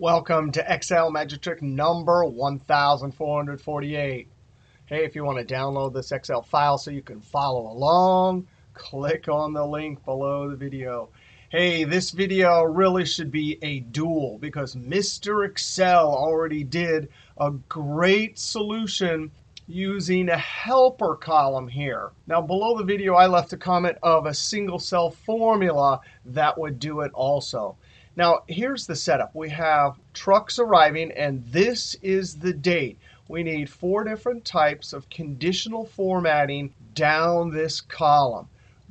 Welcome to Excel Magic Trick number 1448. Hey, if you want to download this Excel file so you can follow along, click on the link below the video. Hey, this video really should be a duel because Mr. Excel already did a great solution using a helper column here. Now, below the video, I left a comment of a single cell formula that would do it also. Now, here's the setup. We have trucks arriving, and this is the date. We need four different types of conditional formatting down this column.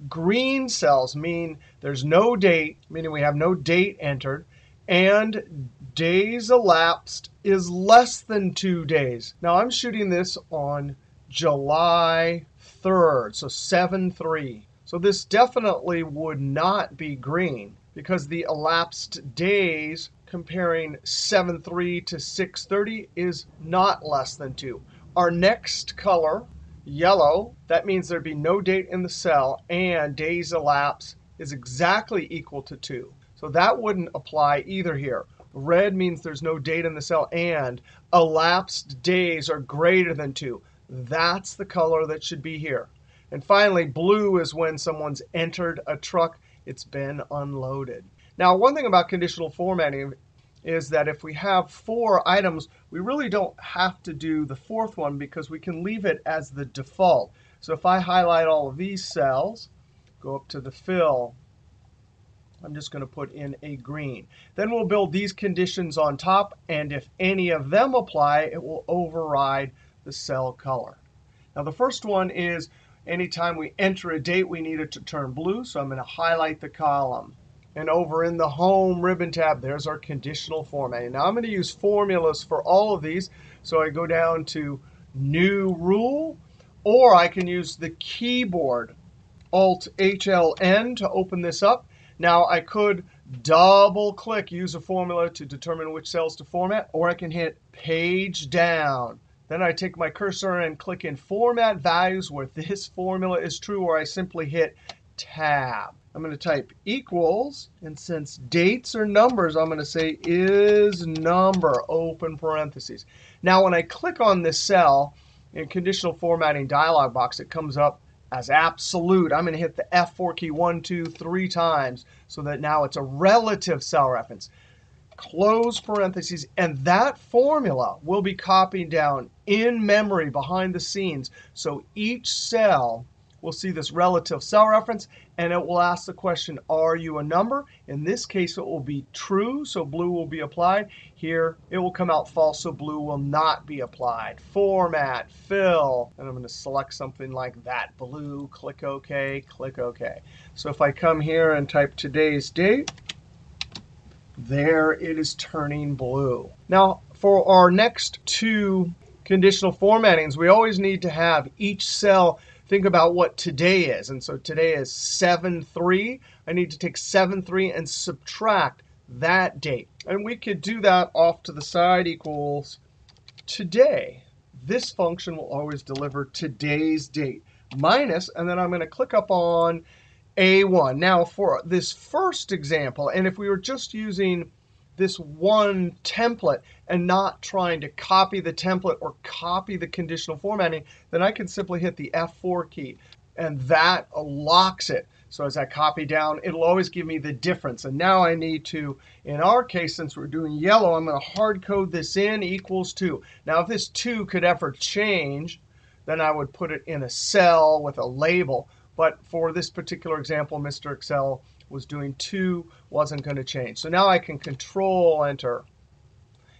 Green cells mean there's no date, meaning we have no date entered, and days elapsed is less than two days. Now, I'm shooting this on July 3rd, so 7-3. So this definitely would not be green because the elapsed days comparing 7.3 to 6.30 is not less than 2. Our next color, yellow, that means there'd be no date in the cell, and days elapsed is exactly equal to 2. So that wouldn't apply either here. Red means there's no date in the cell, and elapsed days are greater than 2. That's the color that should be here. And finally, blue is when someone's entered a truck it's been unloaded. Now, one thing about conditional formatting is that if we have four items, we really don't have to do the fourth one because we can leave it as the default. So if I highlight all of these cells, go up to the fill, I'm just going to put in a green. Then we'll build these conditions on top, and if any of them apply, it will override the cell color. Now the first one is Anytime we enter a date, we need it to turn blue. So I'm going to highlight the column. And over in the Home ribbon tab, there's our conditional formatting. Now I'm going to use formulas for all of these. So I go down to New Rule, or I can use the keyboard, Alt-HLN, to open this up. Now I could double click, use a formula to determine which cells to format, or I can hit Page Down. Then I take my cursor and click in Format Values where this formula is true, or I simply hit Tab. I'm going to type equals, and since dates are numbers, I'm going to say is number, open parentheses. Now, when I click on this cell in conditional formatting dialog box, it comes up as absolute. I'm going to hit the F4 key one, two, three times so that now it's a relative cell reference close parentheses, and that formula will be copied down in memory behind the scenes. So each cell will see this relative cell reference, and it will ask the question, are you a number? In this case, it will be true, so blue will be applied. Here, it will come out false, so blue will not be applied. Format, fill, and I'm going to select something like that. Blue, click OK, click OK. So if I come here and type today's date, there it is turning blue. Now, for our next two conditional formattings, we always need to have each cell think about what today is. And so today is 7-3. I need to take 7-3 and subtract that date. And we could do that off to the side equals today. This function will always deliver today's date minus, and then I'm going to click up on a1. Now, for this first example, and if we were just using this one template and not trying to copy the template or copy the conditional formatting, then I can simply hit the F4 key. And that locks it. So as I copy down, it'll always give me the difference. And now I need to, in our case, since we're doing yellow, I'm going to hard code this in equals 2. Now, if this 2 could ever change, then I would put it in a cell with a label. But for this particular example, Mr. Excel was doing 2, wasn't going to change. So now I can Control Enter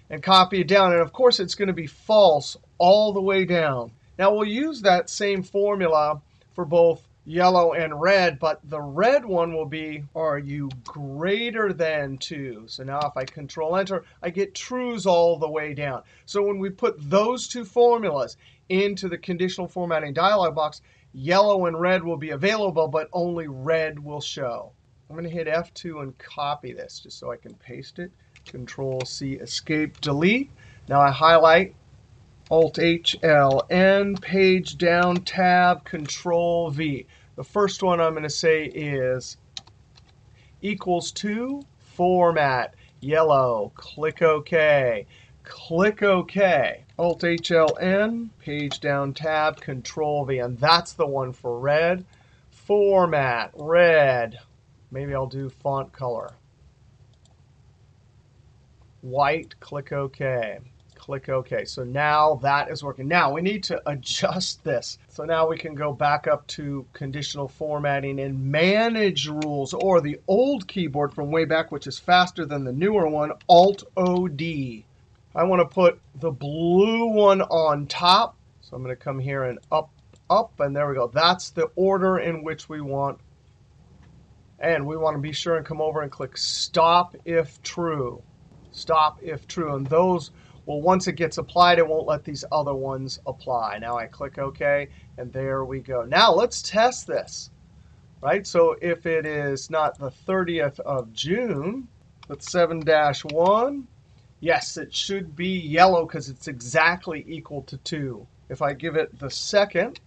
and copy it down. And of course, it's going to be false all the way down. Now we'll use that same formula for both yellow and red, but the red one will be, are you greater than 2? So now if I Control Enter, I get trues all the way down. So when we put those two formulas into the conditional formatting dialog box, yellow and red will be available, but only red will show. I'm going to hit F2 and copy this just so I can paste it. Control C, Escape, Delete. Now I highlight Alt H L N, page down, tab, Control V. The first one I'm going to say is equals to format. yellow. Click OK. Click OK. Alt HLN, page down tab, Control V. And that's the one for red. Format, red. Maybe I'll do font color. White, click OK. Click OK. So now that is working. Now we need to adjust this. So now we can go back up to conditional formatting and manage rules, or the old keyboard from way back, which is faster than the newer one, Alt-O-D. I want to put the blue one on top. So I'm going to come here and up, up, and there we go. That's the order in which we want. And we want to be sure and come over and click Stop if true. Stop if true. And those, well, once it gets applied, it won't let these other ones apply. Now I click OK, and there we go. Now let's test this. Right? So if it is not the 30th of June, that's 7-1. Yes, it should be yellow because it's exactly equal to 2. If I give it the second,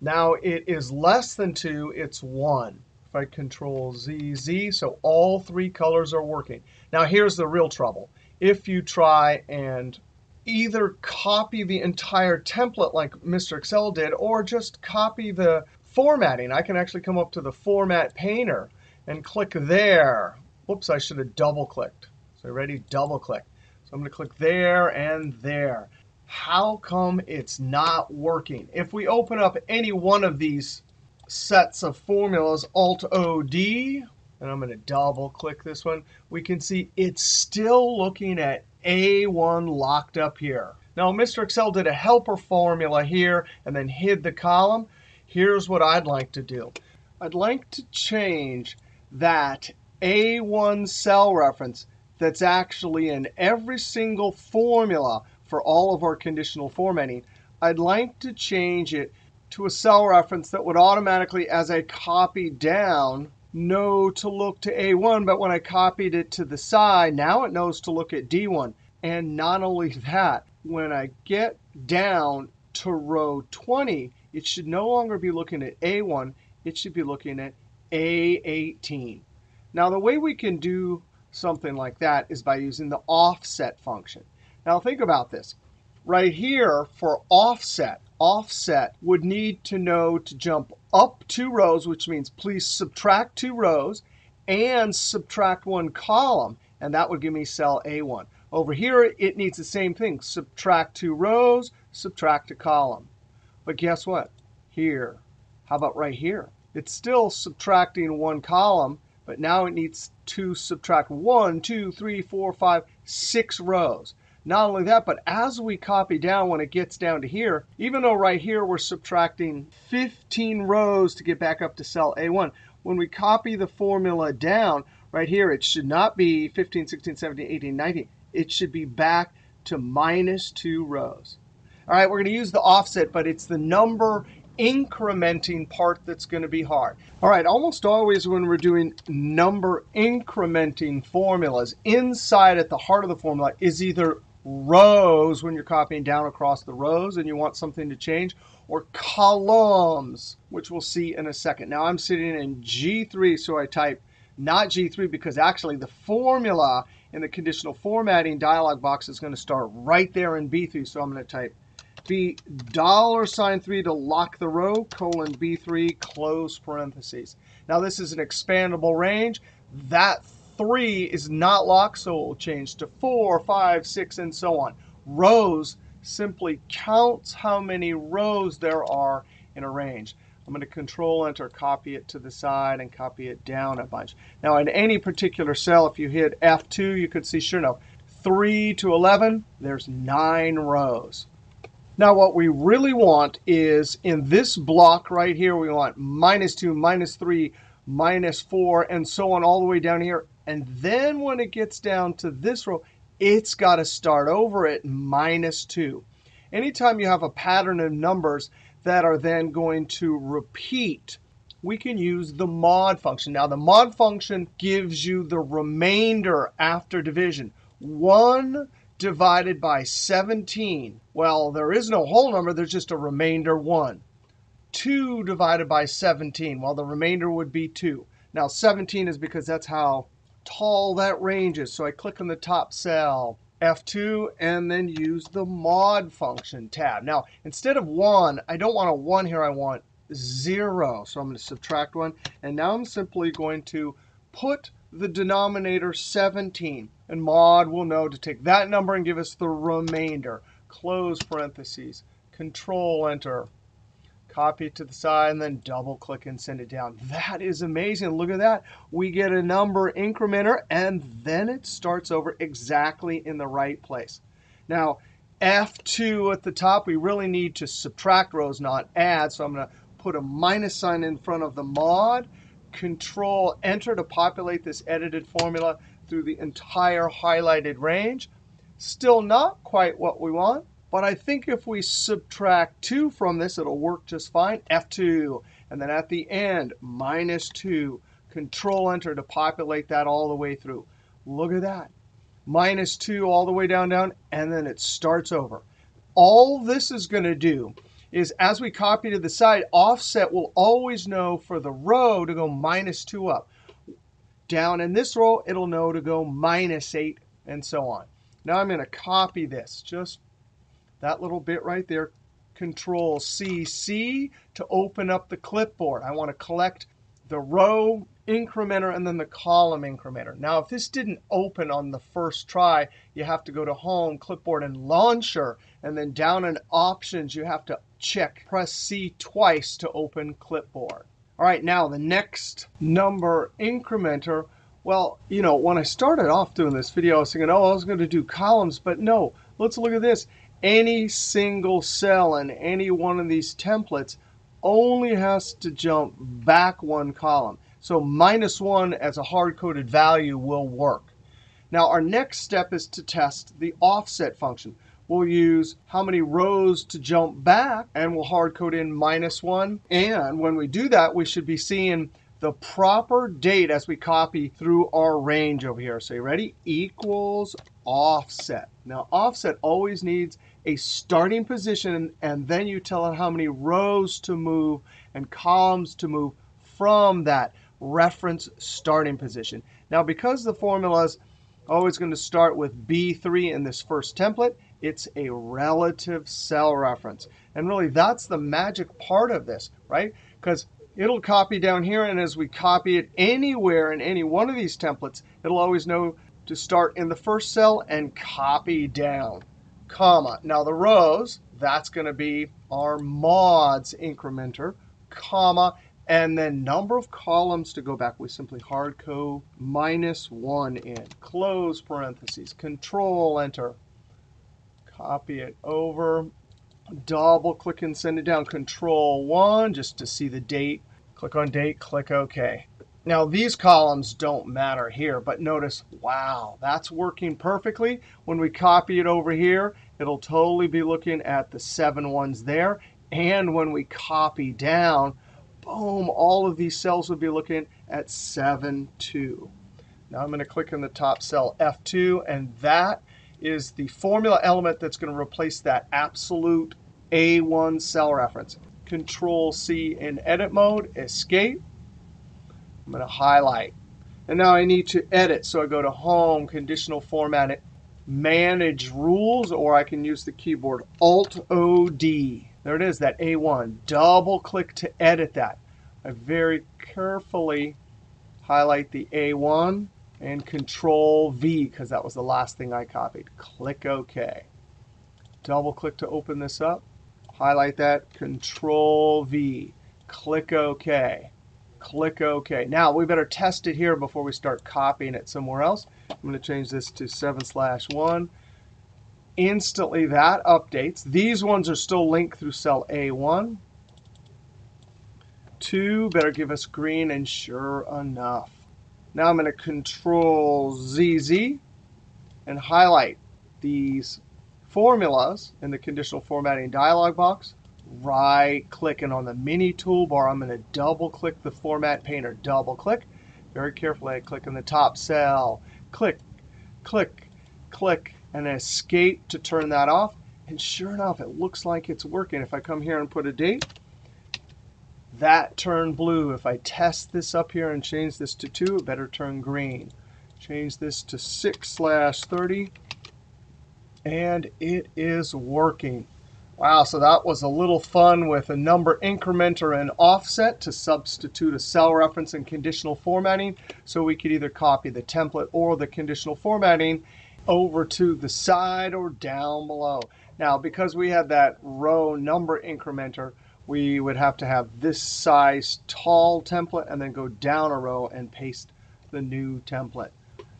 now it is less than 2, it's 1. If I control Z, Z, so all three colors are working. Now here's the real trouble. If you try and either copy the entire template like Mr. Excel did, or just copy the formatting. I can actually come up to the Format Painter and click there. Whoops, I should have double-clicked. So ready? Double-click. So I'm going to click there and there. How come it's not working? If we open up any one of these sets of formulas, Alt-O-D, and I'm going to double click this one, we can see it's still looking at A1 locked up here. Now, Mr. Excel did a helper formula here and then hid the column. Here's what I'd like to do. I'd like to change that A1 cell reference that's actually in every single formula for all of our conditional formatting, I'd like to change it to a cell reference that would automatically, as I copy down, know to look to A1. But when I copied it to the side, now it knows to look at D1. And not only that, when I get down to row 20, it should no longer be looking at A1. It should be looking at A18. Now, the way we can do something like that is by using the offset function. Now think about this. Right here for offset, offset would need to know to jump up two rows, which means please subtract two rows and subtract one column. And that would give me cell A1. Over here, it needs the same thing. Subtract two rows, subtract a column. But guess what? Here. How about right here? It's still subtracting one column, but now it needs to subtract one, two, three, four, five, six rows. Not only that, but as we copy down when it gets down to here, even though right here we're subtracting 15 rows to get back up to cell A1, when we copy the formula down, right here, it should not be 15, 16, 17, 18, 19. It should be back to minus 2 rows. All right, we're going to use the offset, but it's the number incrementing part that's going to be hard. All right, almost always when we're doing number incrementing formulas, inside at the heart of the formula is either rows when you're copying down across the rows and you want something to change, or columns, which we'll see in a second. Now I'm sitting in G3, so I type not G3 because actually the formula in the conditional formatting dialog box is going to start right there in B3. So I'm going to type B dollar sign 3 to lock the row, colon B3, close parentheses. Now this is an expandable range. That 3 is not locked, so it will change to 4, 5, 6, and so on. Rows simply counts how many rows there are in a range. I'm going to Control Enter, copy it to the side, and copy it down a bunch. Now, in any particular cell, if you hit F2, you could see, sure enough, 3 to 11, there's 9 rows. Now, what we really want is in this block right here, we want minus 2, minus 3, minus 4, and so on all the way down here. And then when it gets down to this row, it's got to start over at minus 2. Anytime you have a pattern of numbers that are then going to repeat, we can use the mod function. Now, the mod function gives you the remainder after division. 1 divided by 17. Well, there is no whole number. There's just a remainder 1. 2 divided by 17. Well, the remainder would be 2. Now, 17 is because that's how tall that range is. So I click on the top cell, F2, and then use the mod function tab. Now, instead of 1, I don't want a 1 here. I want 0. So I'm going to subtract 1. And now I'm simply going to put the denominator 17. And mod will know to take that number and give us the remainder. Close parentheses. Control Enter. Copy it to the side, and then double click and send it down. That is amazing. Look at that. We get a number incrementer, and then it starts over exactly in the right place. Now, F2 at the top, we really need to subtract rows, not add. So I'm going to put a minus sign in front of the mod. Control Enter to populate this edited formula through the entire highlighted range. Still not quite what we want. But I think if we subtract 2 from this, it'll work just fine. F2. And then at the end, minus 2. Control Enter to populate that all the way through. Look at that. Minus 2 all the way down, down, and then it starts over. All this is going to do is as we copy to the side, offset will always know for the row to go minus 2 up. Down in this row, it'll know to go minus 8, and so on. Now I'm going to copy this just that little bit right there, Control C, C to open up the clipboard. I want to collect the row incrementer and then the column incrementer. Now, if this didn't open on the first try, you have to go to Home, Clipboard, and Launcher. And then down in Options, you have to check, press C twice to open Clipboard. All right, now the next number incrementer. Well, you know, when I started off doing this video, I was thinking, oh, I was going to do columns. But no, let's look at this any single cell in any one of these templates only has to jump back one column. So minus 1 as a hard-coded value will work. Now, our next step is to test the offset function. We'll use how many rows to jump back, and we'll hard code in minus 1. And when we do that, we should be seeing the proper date as we copy through our range over here. So you ready? Equals offset. Now, offset always needs a starting position, and then you tell it how many rows to move and columns to move from that reference starting position. Now, because the formula is always going to start with B3 in this first template, it's a relative cell reference. And really, that's the magic part of this, right? Because it'll copy down here, and as we copy it anywhere in any one of these templates, it'll always know to start in the first cell and copy down comma. Now the rows, that's going to be our mods incrementer, comma, and then number of columns to go back. We simply hard code minus 1 in. Close parentheses. Control Enter. Copy it over. Double click and send it down. Control 1 just to see the date. Click on date. Click OK. Now, these columns don't matter here, but notice, wow, that's working perfectly. When we copy it over here, it'll totally be looking at the seven ones there. And when we copy down, boom, all of these cells will be looking at 7, 2. Now I'm going to click in the top cell F2, and that is the formula element that's going to replace that absolute A1 cell reference. Control C in edit mode, escape. I'm going to highlight. And now I need to edit. So I go to Home, Conditional Format, Manage Rules, or I can use the keyboard Alt-O-D. There it is, that A1. Double click to edit that. I very carefully highlight the A1 and Control V, because that was the last thing I copied. Click OK. Double click to open this up. Highlight that, Control V. Click OK. Click OK. Now, we better test it here before we start copying it somewhere else. I'm going to change this to 7 slash 1. Instantly, that updates. These ones are still linked through cell A1. 2 better give us green, and sure enough. Now I'm going to Control ZZ and highlight these formulas in the conditional formatting dialog box right click. And on the mini toolbar, I'm going to double click the Format Painter. Double click. Very carefully, I click on the top cell. Click, click, click, and escape to turn that off. And sure enough, it looks like it's working. If I come here and put a date, that turned blue. If I test this up here and change this to 2, it better turn green. Change this to 6 slash 30. And it is working. Wow, so that was a little fun with a number incrementer and offset to substitute a cell reference and conditional formatting. So we could either copy the template or the conditional formatting over to the side or down below. Now, because we had that row number incrementer, we would have to have this size tall template and then go down a row and paste the new template.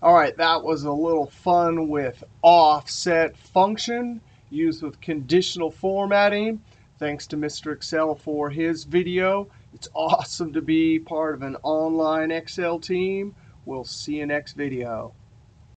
All right, that was a little fun with offset function used with conditional formatting. Thanks to Mr. Excel for his video. It's awesome to be part of an online Excel team. We'll see you next video.